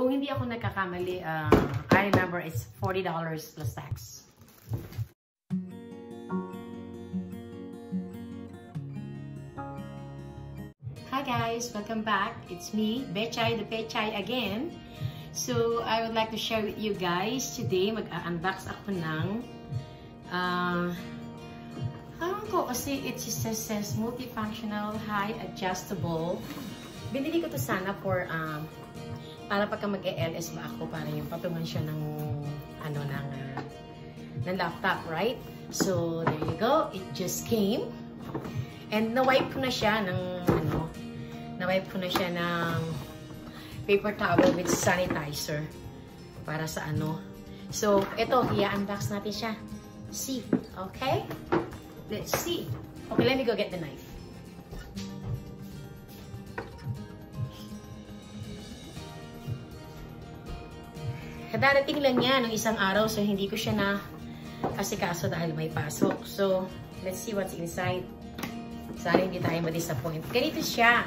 Kung hindi ako nagkakamali, uh, I remember it's $40 plus tax. Hi guys, welcome back. It's me, Bechay the Pechay again. So, I would like to share with you guys today, mag-unbox ako ng uh, Ewan ko kasi it says, says multifunctional, high adjustable. Binili ko to sana for um, para pagka mag-ELS ba ako para yung patungan siya ng ano ng uh, ng laptop, right? So there you go. It just came. And na-wipe na siya ng ano, na-wipe ko na siya ng paper towel with sanitizer para sa ano. So, ito, i-unbox natin siya. See, okay? Let's see. Okay, let me go get the knife. Darating lang yan ng isang araw so hindi ko siya na kasikaso dahil may pasok. So, let's see what's inside. Sana hindi tayo ma-disappoint. Ganito siya.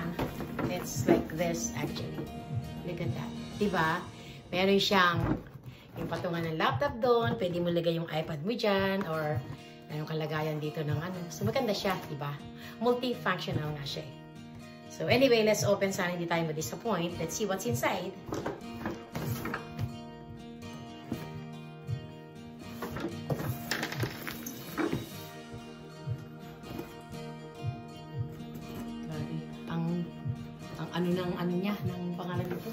It's like this actually. Look at that. Diba? Meron siyang yung patungan ng laptop doon. Pwede mo lagay yung iPad mo dyan or yung kalagayan dito ng ano. So, maganda siya, di ba? Multifunctional nga siya. Eh. So, anyway, let's open. Sana hindi tayo ma-disappoint. Let's see what's inside. Ano ng ano niya, ng pangalan nito.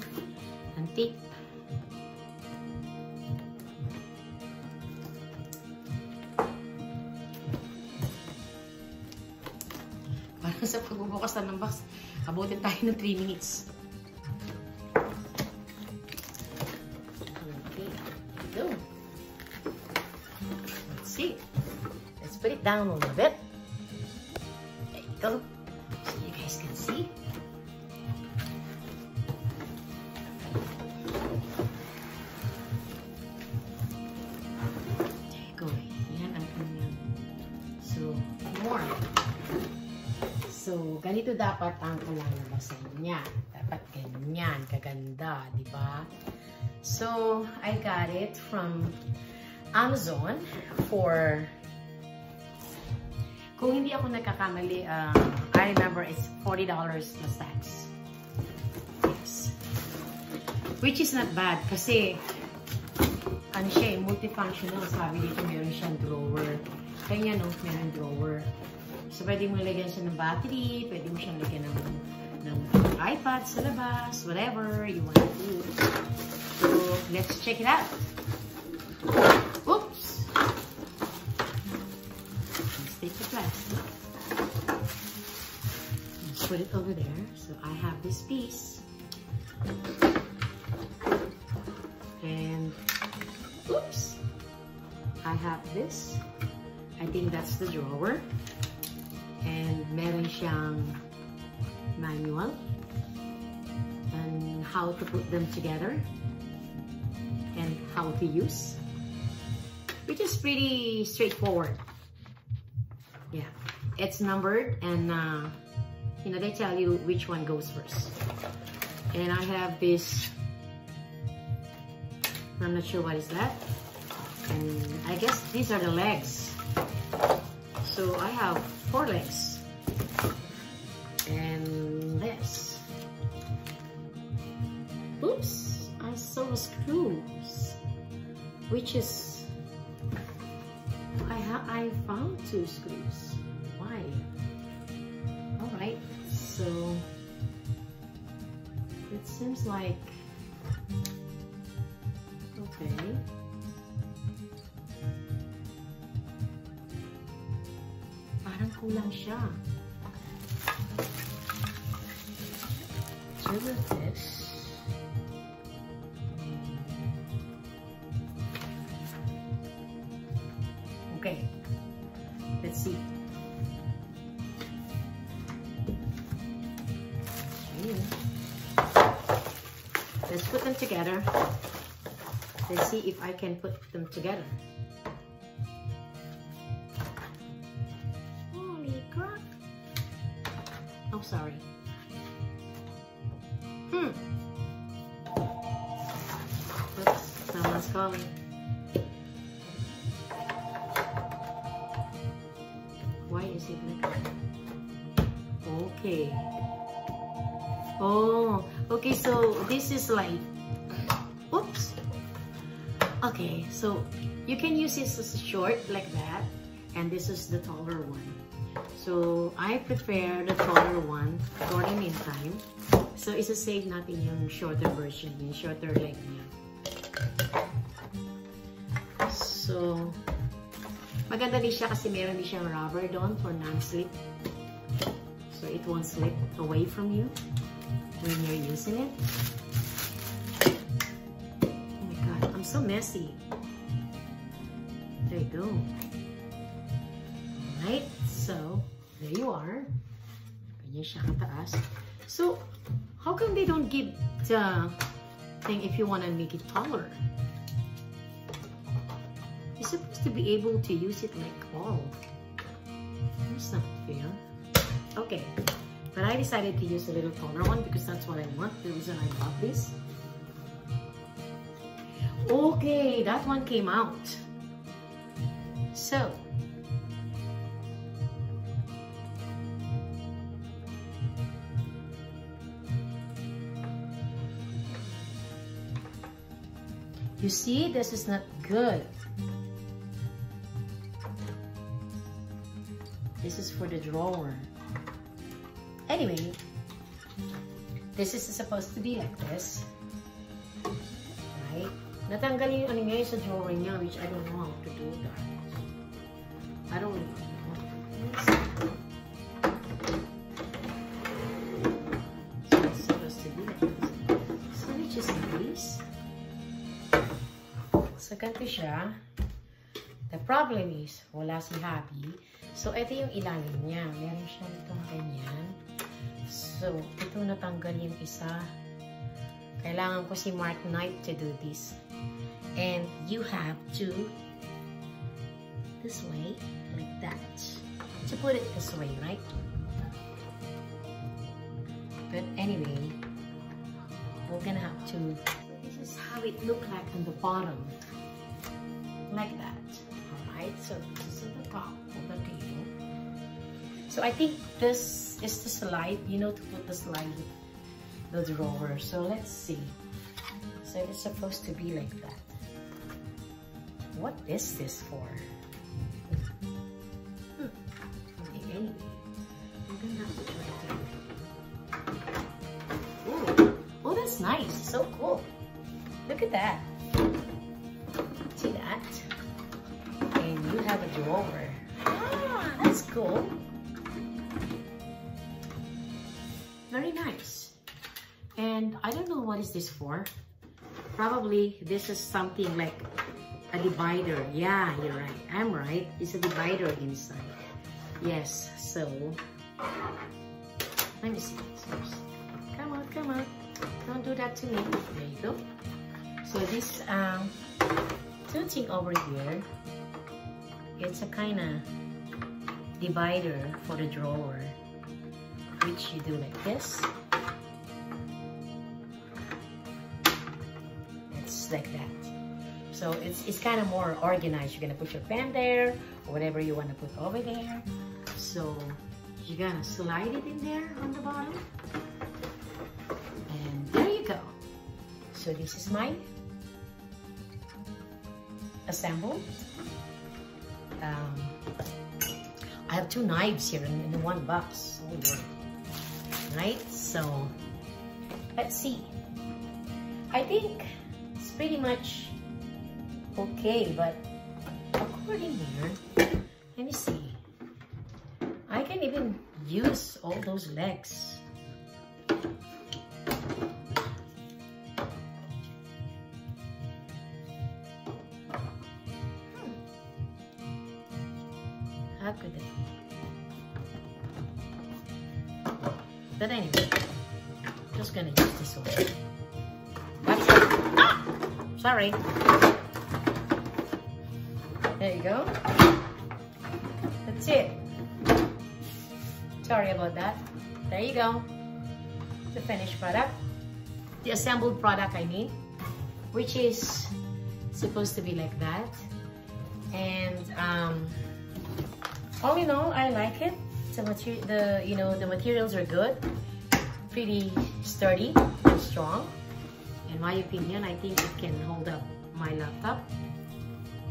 Antique. sa pagbubukas ng box. Abutin tayo ng 3 minutes. Okay. Go. Let's see. Let's put down a little bit. More. So, ganito dapat ang kalalabasan niya. Dapat ganyan, kaganda, di ba? So, I got it from Amazon for kung hindi ako nagkakamali, uh, I remember it's $40 plus tax. Yes. Which is not bad kasi ano siya, eh, multifunctional. Sabi dito, meron siyang drawer. Kanya no, meron drawer. So, pwede mo lagyan siya ng battery, pwede mo siyang lagyan ng, ng iPad sa labas, whatever you want to do. So, let's check it out. Oops! Let's take the plastic. Let's put it over there. So, I have this piece. And, oops! I have this. I think that's the drawer. And meron siyang manual and how to put them together and how to use, which is pretty straightforward. Yeah, it's numbered and uh, you know they tell you which one goes first. And I have this, I'm not sure what is that. And I guess these are the legs. So I have four legs. And this. Oops, I saw screws. Which is, I, ha I found two screws. Why? Alright, so it seems like, kulang siya. So this, okay, let's see. Let's put them together. Let's see if I can put them together. Sorry. Hmm. Oops, someone's calling. Why is it like that? Okay. Oh, okay, so this is like, oops. Okay, so you can use this as a short like that, and this is the taller one. So, I prefer the taller one for the meantime. So, isa-save natin yung shorter version, yung shorter leg niya. So, maganda din siya kasi meron din siyang rubber doon for non-slip. So, it won't slip away from you when you're using it. Oh my god, I'm so messy. There you go. Alright, so there you are. Ganyan siya kataas. So, how come they don't give the uh, thing if you want to make it taller? You're supposed to be able to use it like all. That's not fair. Okay. But I decided to use a little taller one because that's what I want. The reason I bought this. Okay, that one came out. So, you see, this is not good. This is for the drawer. Anyway, this is supposed to be like this. Right? Natanggal yung ano ngayon sa drawer niya, which I don't know how to do that. I don't know. So ganito siya. The problem is, wala si Happy. So, ito yung ilalim niya. Meron siya ditong ganyan. So, ito natanggal yung isa. Kailangan ko si Mark Knight to do this. And you have to this way, like that. To put it this way, right? But anyway, we're gonna have to, is how it look like on the bottom. Like that. Alright, so this is the top of the table. So I think this is the slide, you know, to put the slide, the drawer. So let's see. So it's supposed to be like that. What is this for? Hmm. Oh, that's nice. So cool. Look at that. See that? And you have a drawer. Ah, that's cool. very nice. And I don't know what is this for. Probably this is something like a divider. Yeah, you're right. I'm right. It's a divider inside. Yes, so let me see Come on, come on. Don't do that to me. There you go. So this um two thing over here, it's a kind of divider for the drawer which you do like this. It's like that. So it's, it's kind of more organized. You're gonna put your pen there, or whatever you wanna put over there. So you're gonna slide it in there on the bottom. So this is my assembled. Um, I have two knives here in, in one box. Right? So, let's see. I think it's pretty much okay, but according here, let me see. I can even use all those legs. Just gonna use this one. That's Ah! Sorry. There you go. That's it. Sorry about that. There you go. The finished product. The assembled product, I mean. Which is supposed to be like that. And um, all in all, I like it. The the you know, the materials are good, pretty sturdy and strong. In my opinion, I think it can hold up my laptop.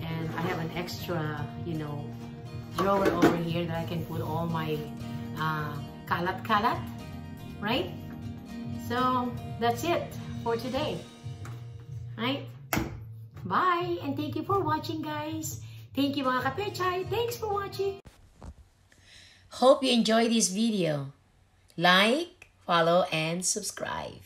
And I have an extra, you know, drawer over here that I can put all my uh, kalat kalat, right? So that's it for today, right? Bye and thank you for watching guys. Thank you mga kapechay. Thanks for watching. Hope you enjoyed this video. Like, follow, and subscribe.